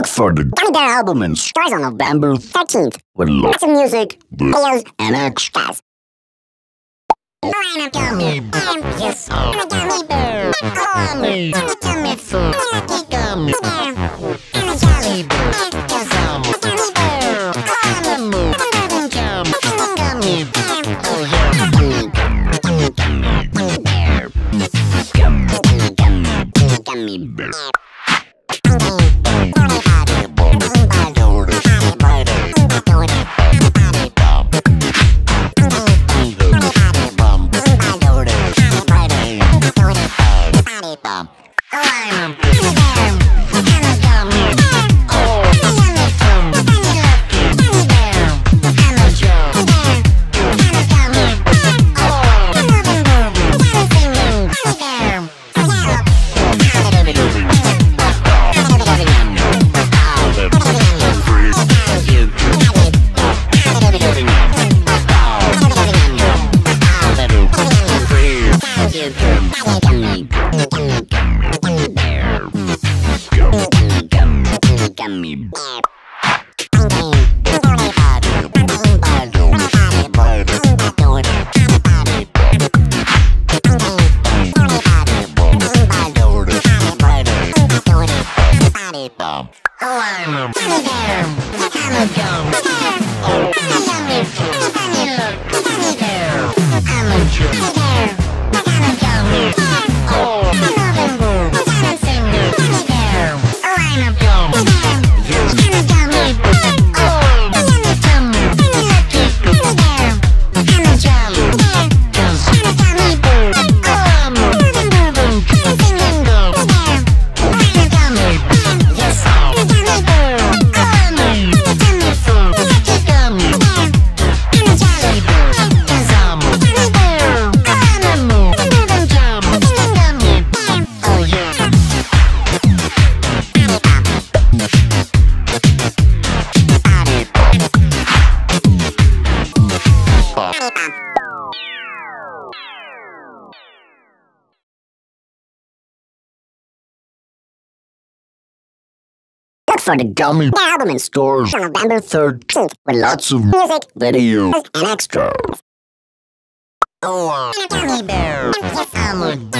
Look for the Gummy Bear album in stores on November 13th with lots of music, videos, and extras. I'm a gummy bear. Yes, I'm a gummy bear. I'm a gummy food. I'm a gummy bear. Gummy bear. Oh, I'm a gummy bear. I'm for the Gummy Bear album in stores on November 13th with lots of music, videos, and extras. Oh, I'm a gummy bear. Yes, I'm a gummy bear. I'm a